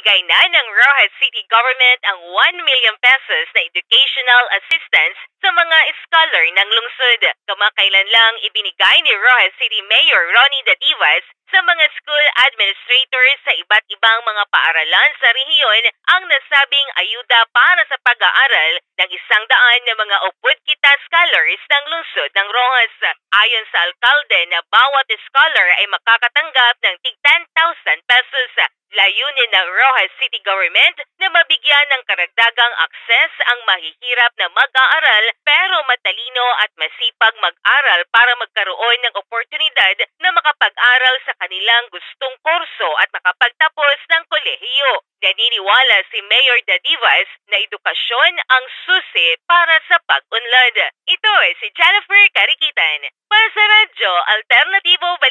Ibinigay na ng Rojas City Government ang 1 million pesos na educational assistance sa mga scholar ng lungsod. Kamakailan lang ibinigay ni Rojas City Mayor Ronnie Dadivas sa mga school administrators sa iba't ibang mga paaralan sa rehiyon ang nasabing ayuda para sa pag-aaral ng isang daan na mga upod kita scholars ng lungsod ng Rojas. Ayon sa alkalde na bawat scholar ay makakatanggap ng tig 10,000 pesos. Layunin ng Rojas City Government na mabigyan ng karagdagang akses ang mahihirap na mag-aaral pero matalino at masipag mag-aral para magkaroon ng oportunidad na makapag-aral sa kanilang gustong kurso at makapagtapos ng kolehiyo. Naniniwala si Mayor Dadivas na edukasyon ang susi para sa pag-unlad. Ito ay si Jennifer Karikitan para sa Radyo Nationwide.